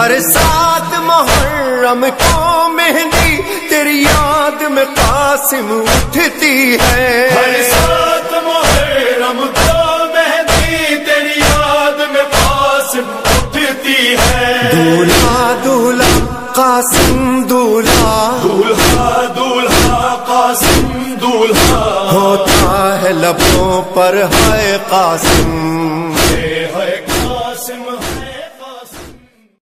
हर सात मुहर्रम को मेहंदी तेरी याद में कासिम उठती है। हर सात मुहर्रम को मेहंदी तेरी याद में कासिम उठती है। दूल्हा दूल्हा कासिम दूल्हा। दूल्हा दूल्हा कासिम दूल्हा। होता है लबों पर है कासिम। है कासिम